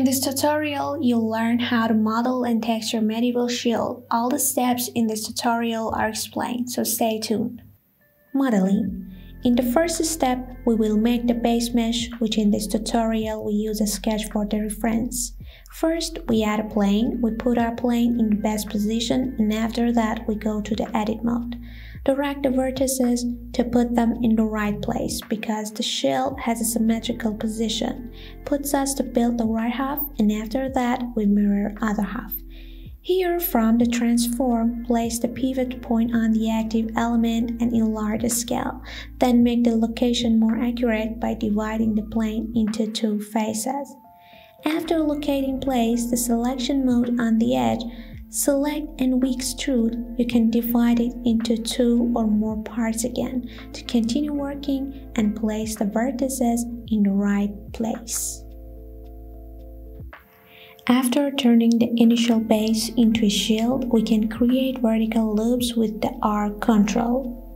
In this tutorial, you'll learn how to model and texture medieval shield. All the steps in this tutorial are explained, so stay tuned. Modeling. In the first step, we will make the base mesh, which in this tutorial we use a sketch for the reference. First, we add a plane, we put our plane in the best position, and after that we go to the edit mode. Direct the vertices to put them in the right place because the shield has a symmetrical position. Puts us to build the right half and after that we mirror other half. Here from the transform, place the pivot point on the active element and enlarge the scale. Then make the location more accurate by dividing the plane into two faces. After locating place the selection mode on the edge, Select and we extrude, you can divide it into two or more parts again to continue working and place the vertices in the right place. After turning the initial base into a shield, we can create vertical loops with the R control.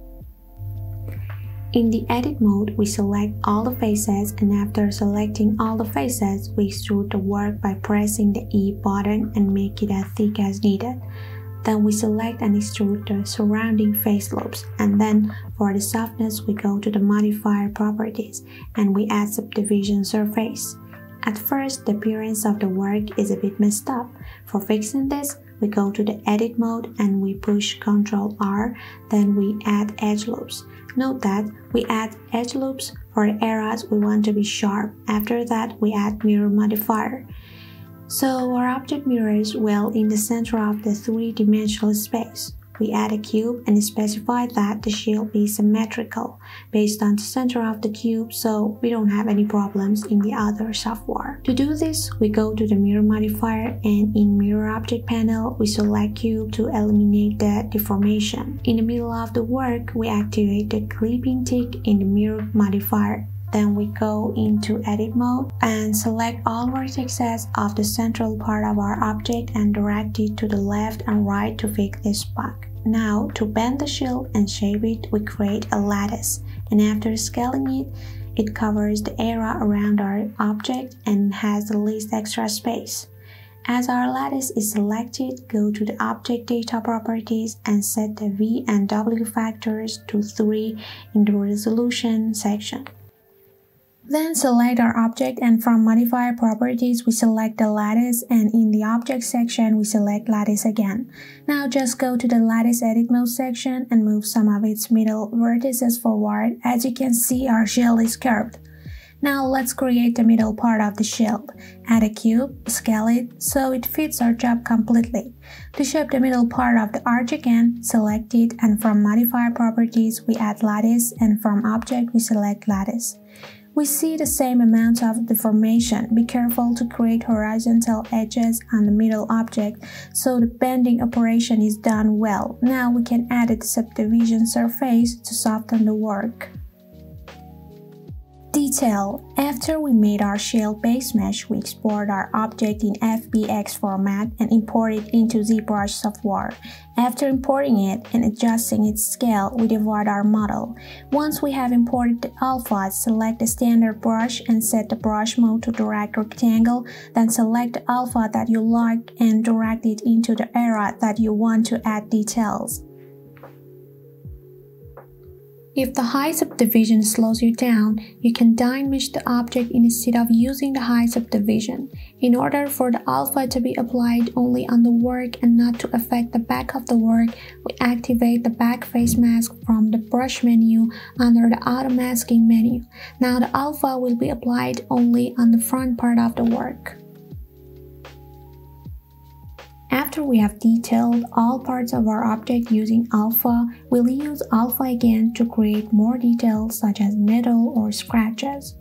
In the edit mode, we select all the faces and after selecting all the faces, we extrude the work by pressing the E button and make it as thick as needed. Then we select and extrude the surrounding face loops and then for the softness we go to the modifier properties and we add subdivision surface. At first, the appearance of the work is a bit messed up. For fixing this, we go to the edit mode and we push Ctrl R, then we add edge loops. Note that we add edge loops for areas we want to be sharp. After that, we add mirror modifier. So our object mirrors well in the center of the three-dimensional space we add a cube and specify that the shield be symmetrical based on the center of the cube so we don't have any problems in the other software. To do this, we go to the mirror modifier and in mirror object panel, we select cube to eliminate the deformation. In the middle of the work, we activate the clipping tick in the mirror modifier then we go into edit mode and select all vertices of the central part of our object and direct it to the left and right to fix this bug. Now, to bend the shield and shape it, we create a lattice, and after scaling it, it covers the area around our object and has the least extra space. As our lattice is selected, go to the Object Data Properties and set the V and W factors to 3 in the Resolution section. Then select our object and from modifier properties we select the lattice and in the object section we select lattice again. Now just go to the lattice edit mode section and move some of its middle vertices forward. As you can see our shell is curved. Now let's create the middle part of the shield. Add a cube, scale it so it fits our job completely. To shape the middle part of the arch again, select it and from modifier properties we add lattice and from object we select lattice we see the same amount of deformation. Be careful to create horizontal edges on the middle object so the bending operation is done well. Now we can add a subdivision surface to soften the work. Detail. After we made our shell base mesh, we export our object in FBX format and import it into ZBrush software. After importing it and adjusting its scale, we divide our model. Once we have imported the alpha, select the standard brush and set the brush mode to direct rectangle, then select the alpha that you like and direct it into the area that you want to add details. If the high subdivision slows you down, you can DynaMesh the object instead of using the high subdivision. In order for the alpha to be applied only on the work and not to affect the back of the work, we activate the back face mask from the brush menu under the auto masking menu. Now the alpha will be applied only on the front part of the work. After we have detailed all parts of our object using alpha, we'll use alpha again to create more details such as metal or scratches.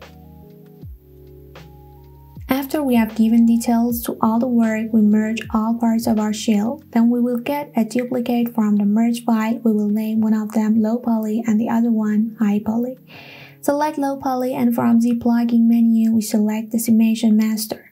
After we have given details to all the work, we merge all parts of our shell. Then we will get a duplicate from the merge file. We will name one of them low poly and the other one high poly. Select low poly and from the plugin menu, we select the Decimation Master.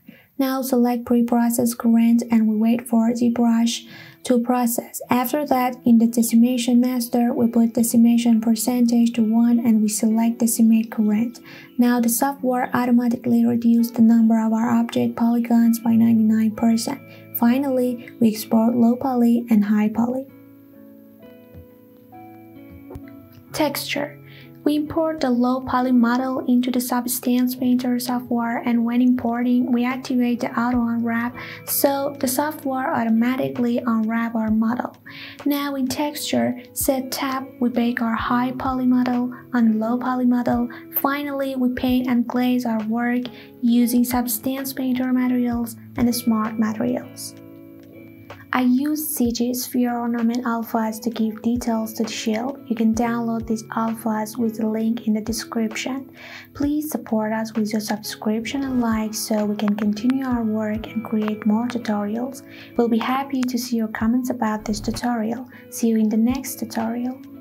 Now select pre-process current and we wait for the brush to process. After that, in the decimation master, we put decimation percentage to 1 and we select decimate current. Now the software automatically reduced the number of our object polygons by 99%. Finally, we export low poly and high poly. Texture we import the low poly model into the Substance Painter software and when importing, we activate the auto unwrap so the software automatically unwrap our model. Now in texture, set tab, we bake our high poly model on low poly model. Finally, we paint and glaze our work using Substance Painter materials and smart materials. I use CG Sphere Ornament alphas to give details to the shield. You can download these alphas with the link in the description. Please support us with your subscription and like so we can continue our work and create more tutorials. We'll be happy to see your comments about this tutorial. See you in the next tutorial.